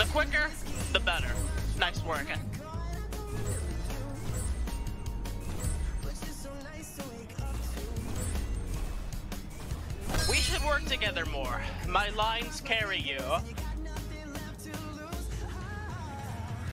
The quicker, the better. Nice work. We should work together more. My lines carry you.